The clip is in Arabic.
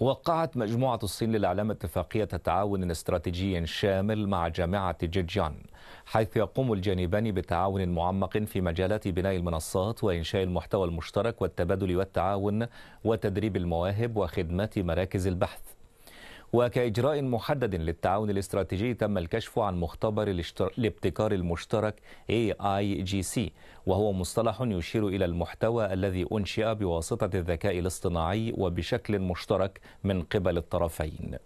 وقعت مجموعة الصين للإعلام اتفاقية تعاون استراتيجي شامل مع جامعة جيجيان حيث يقوم الجانبان بتعاون معمق في مجالات بناء المنصات وإنشاء المحتوى المشترك والتبادل والتعاون وتدريب المواهب وخدمات مراكز البحث. وكإجراء محدد للتعاون الاستراتيجي تم الكشف عن مختبر الابتكار المشترك AIGC وهو مصطلح يشير إلى المحتوى الذي أنشئ بواسطة الذكاء الاصطناعي وبشكل مشترك من قبل الطرفين.